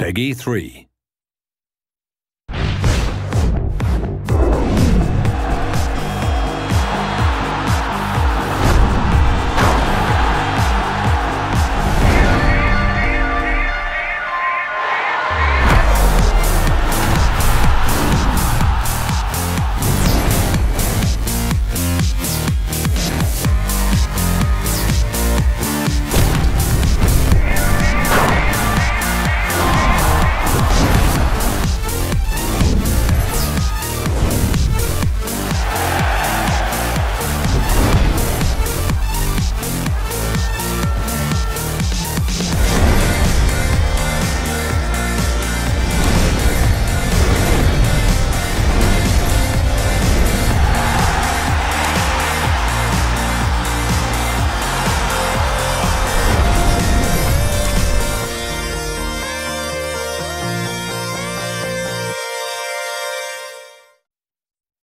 Peggy 3.